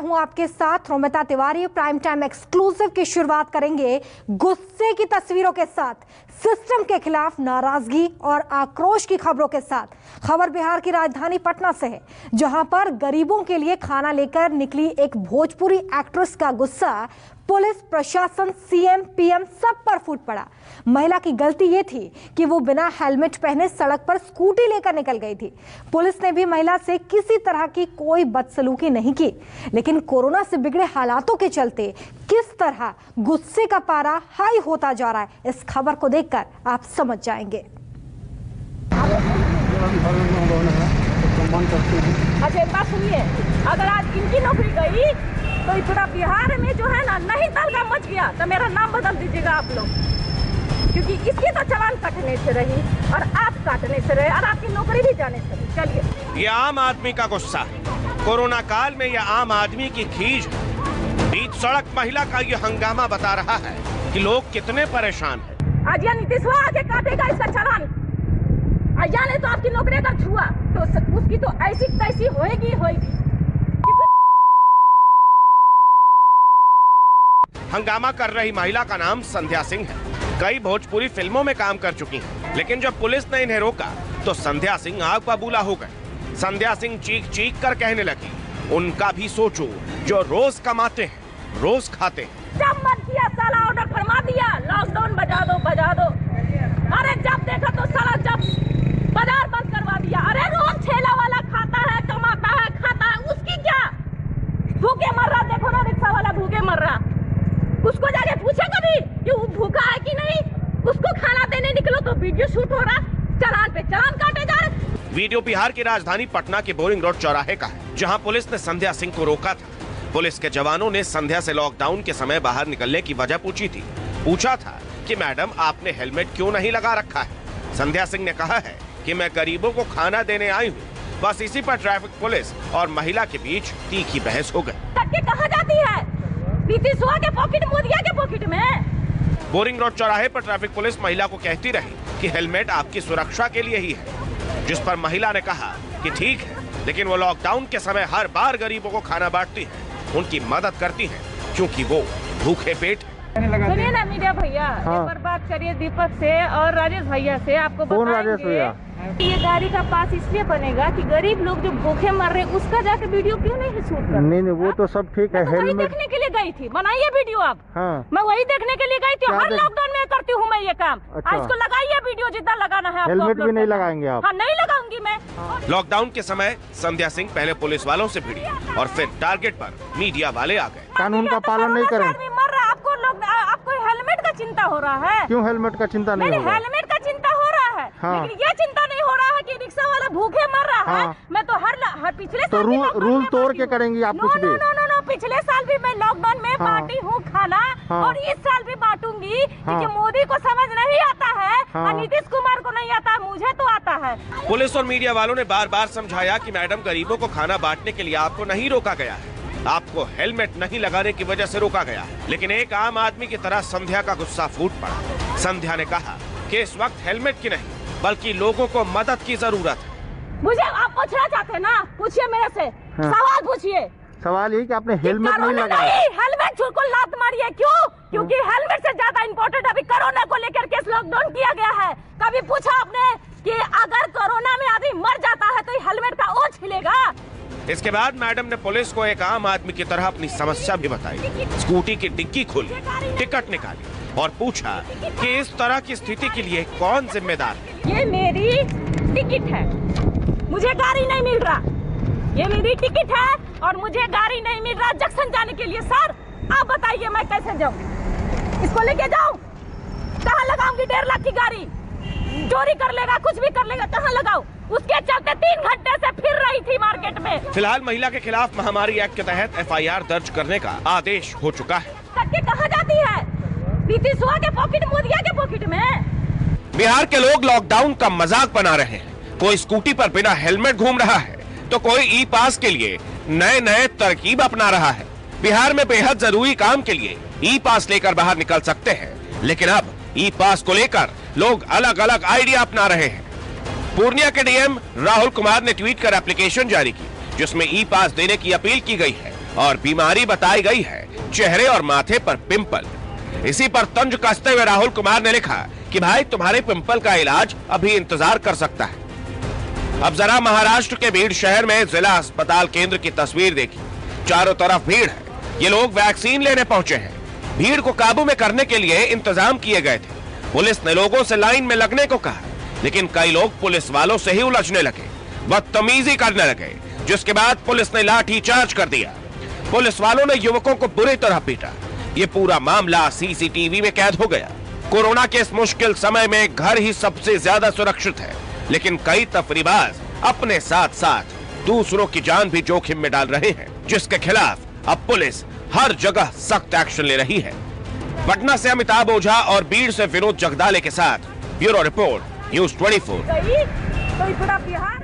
हूँ आपके साथ। Romita Tiwari, prime time exclusive की शुरुआत करेंगे गुस्से की तस्वीरों के साथ। सिस्टम के खिलाफ नाराज़गी और आक्रोश की खबरों के साथ। खबर बिहार की राजधानी पटना से है, जहाँ पर गरीबों के लिए खाना लेकर निकली एक भोजपुरी एक्ट्रेस का गुस्सा। पुलिस, प्रशासन, सीएम, पीएम सब पर फूट पड़ा। महिला की गलती ये थी कि वो बिना हेलमेट पहने सड़क पर स्कूटी लेकर निकल गई थी। पुलिस ने भी महिला से किसी तरह की कोई बदसलूकी नहीं की। लेकिन कोरोना से बिगड़े हालातों के चलते किस तरह गुस्से का पारा हाई होता जा रहा है, इस खबर को देखकर आप समझ जाएँगे। अच्छा एक बात सुनिए। अगर आज इनकी नौकरी गई तो ये पूरा बिहार में जो है ना नहीं तल का मच गया तो मेरा नाम बदल दीजिएगा आप लोग। क्योंकि इसकी तो चलान कटने से रही और आप काटने से रहे और आपकी नौकरी भी जाने से रही। चलिए। ये आम आदमी का गुस्सा। है कोरोना काल में यह आम आदमी की खीज। है बीच सड़क महिला का ये हंगामा बता रहा है कि लोग कितने परेशान हैं। आज ये नीतीशवा आके काटेगा इसका चलान। और जाने तो आपकी नौकरी अगर छुआ तो उसकी तो ऐसी तैसी होएगी होएगी। हंगामा कर रही महिला का नाम संध्या सिंह है। कई भोजपुरी फ़िल्मों में काम कर चुकी हैं लेकिन जब पुलिस ने इन्हें रोका तो संध्या सिंह आग बबूला हो गए। संध्या सिंह चीख चीख कर कहने लगी उनका भी सोचो जो रोज कमाते हैं रोज खाते हैं जब मन किया साला ऑर्डर फरमा दिया लॉकडाउन बजा दो बजा दो अरे जब देखा तो साला जब बाज़ार बंद करवा दिया अरे रोज ठेला वाला खाता है कमाता है खाता है उसकी क्या भूखे मर रहा देखो ना रिक्शा वाला भूखे मर रहा। उसको जाके पूछे कभी, कि वो भूखा है कि नहीं? उसको खाना देने निकलो तो वीडियो शूट हो रहा। चलान पे चलान काटे जा रहे। वीडियो बिहार की राजधानी पटना के बोरिंग रोड चौराहे का है, जहाँ पुलिस ने संध्या सिंह को रोका था। पुलिस के जवानों ने संध्या से लॉकडाउन के समय बाहर निकलने की वजह पूछी थी। पूछा था कि, मैडम, आपने हेलमेट क्यों नहीं लगा रखा है? संध्या सिंह ने कहा है कि, मैं गरीबों को खाना देने आई हूँ। बस इसी पर ट्रैफ़िक पुलिस और महिला के बीच तीखी बहस हो गई। करके कहा जाती है? नीतीशवा के पॉकेट मोदिया के पॉकेट में? बोरिंग रोड चौराहे पर ट्रैफ़िक पुलिस महिला को कहती रही कि हेलमेट आपकी सुरक्षा के लिए ही है। जिस पर महिला ने कहा कि ठीक है लेकिन वो लॉकडाउन के समय हर बार गरीबों को खाना बांटती है। उनकी मदद करती है क्योंकि वो भूखे पेट सुनिए ना मीडिया भैया हाँ। एक बार बात करिए दीपक से और राजेश भैया से आपको राजेश भैया? ये गाड़ी का पास इसलिए बनेगा कि गरीब लोग जो भूखे मर रहे उसका जाके वीडियो क्यों नहीं शूट कर नहीं नहीं वो तो सब ठीक है मैं तो वही देखने के लिए गई थी। बनाइए वीडियो आप। हाँ। मैं वही देखने के लिए गई थी। हर लॉकडाउन में करती हूँ मैं ये काम। अच्छा। आज इसको लगाइए वीडियो जितना लगाना है हेलमेट भी नहीं लगाएँगे आप? हाँ नहीं लगाऊँगी मैं। लॉकडाउन के समय संध्या सिंह पहले पुलिस वालों ऐसी भिड़ी और फिर टारगेट आरोप मीडिया वाले आ गए। कानून का तो पालन नहीं करें। मर रहा आपको आपको हेलमेट का चिंता हो रहा है? क्यों हेलमेट का चिंता नहीं नहीं हेलमेट का चिंता हो रहा है। हाँ। लेकिन ये चिंता नहीं हो रहा है कि रिक्शा वाला भूखे मर रहा है हाँ। मैं तो हर हर पिछले तो साल भी रूल- लॉकडाउन रूल में तोड़ के करेंगी आप नो, कुछ नो, भी? नो नो नो पिछले साल भी मैं लॉकडाउन में हाँ। बांटी हूँ खाना हाँ। और इस साल भी बांटूँगी क्योंकि हाँ। मोदी को समझ नहीं आता है हाँ। और नीतीश कुमार को नहीं आता मुझे तो आता है पुलिस और मीडिया वालों ने बार बार समझाया की मैडम गरीबों को खाना बांटने के लिए आपको नहीं रोका गया है आपको हेलमेट नहीं लगाने की वजह से रोका गया है लेकिन एक आम आदमी की तरह संध्या का गुस्सा फूट पड़ा संध्या ने कहा कि इस वक्त हेलमेट की नहीं बल्कि लोगों को मदद की ज़रूरत है मुझे आप पूछना चाहते हैं ना? पूछिए मेरे से। हाँ। सवाल पूछिए। सवाल ये कि आपने हेलमेट नहीं लगाया? नहीं हेलमेट को लात मारी है क्यों? क्योंकि हेलमेट से ज़्यादा इम्पोर्टेंट अभी कोरोना को लेकर के लॉकडाउन किया गया है। कभी पूछा आपने कि अगर कोरोना में आदमी मर जाता है तो हेलमेट का ओझ हिलेगा? इसके बाद मैडम ने पुलिस को एक आम आदमी की तरह अपनी समस्या भी बताई। स्कूटी की डिग्गी खोली टिकट निकाली और पूछा कि इस तरह की स्थिति के लिए कौन जिम्मेदार है? ये मेरी टिकट है। मुझे गाड़ी नहीं मिल रहा। ये मेरी टिकट है और मुझे गाड़ी नहीं मिल रहा जंक्शन जाने के लिए। सर आप बताइए मैं कैसे जाऊँ? इसको लेके जाऊँ? कहाँ लगाऊँगी डेढ़ लाख की गाड़ी? चोरी कर लेगा कुछ भी कर लेगा कहाँ लगाऊँ? उसके चलते तीन घंटे से फिर रही थी मार्केट में। फ़िलहाल महिला के खिलाफ महामारी एक्ट के तहत एफआईआर दर्ज करने का आदेश हो चुका है। करके कहा जाती है? नीतीशवा के पॉकेट मोदिया के पॉकेट में। बिहार के लोग लॉकडाउन का मज़ाक बना रहे हैं। कोई स्कूटी पर बिना हेलमेट घूम रहा है तो कोई ई पास के लिए नए नए तरकीब अपना रहा है। बिहार में बेहद ज़रूरी काम के लिए ई पास लेकर बाहर निकल सकते हैं, लेकिन अब ई पास को लेकर लोग अलग अलग आइडिया अपना रहे हैं। पूर्णिया के डीएम राहुल कुमार ने ट्वीट कर एप्लीकेशन जारी की, जिसमें ई पास देने की अपील की गई है और बीमारी बताई गई है, चेहरे और माथे पर पिंपल। इसी पर तंज कसते हुए राहुल कुमार ने लिखा कि, भाई, तुम्हारे पिंपल का इलाज अभी इंतज़ार कर सकता है। अब जरा महाराष्ट्र के भीड़ शहर में जिला अस्पताल केंद्र की तस्वीर देखी चारों तरफ़ भीड़ है। ये लोग वैक्सीन लेने पहुँचे हैं। भीड़ को काबू में करने के लिए इंतज़ाम किए गए थे। पुलिस ने लोगों से लाइन में लगने को कहा, लेकिन कई लोग पुलिस वालों से ही उलझने लगे बदतमीजी करने लगे, जिसके बाद पुलिस ने लाठी चार्ज कर दिया। पुलिस वालों ने युवकों को बुरी तरह पीटा। ये पूरा मामला सीसीटीवी में कैद हो गया। कोरोना के इस मुश्किल समय में घर ही सबसे ज़्यादा सुरक्षित है। लेकिन कई तफरीबाज अपने साथ साथ दूसरों की जान भी जोखिम में डाल रहे हैं, जिसके खिलाफ अब पुलिस हर जगह सख्त एक्शन ले रही है। पटना से अमिताभ ओझा और बीड़ से विनोद जगदाले के साथ ब्यूरो रिपोर्ट, न्यूज़ 24 गई तो बिहार